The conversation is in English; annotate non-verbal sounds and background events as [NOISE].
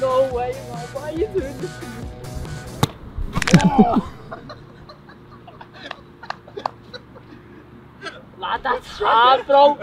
No way, man. Why are you doing this to me? [LAUGHS] Lad, that's hard, bro.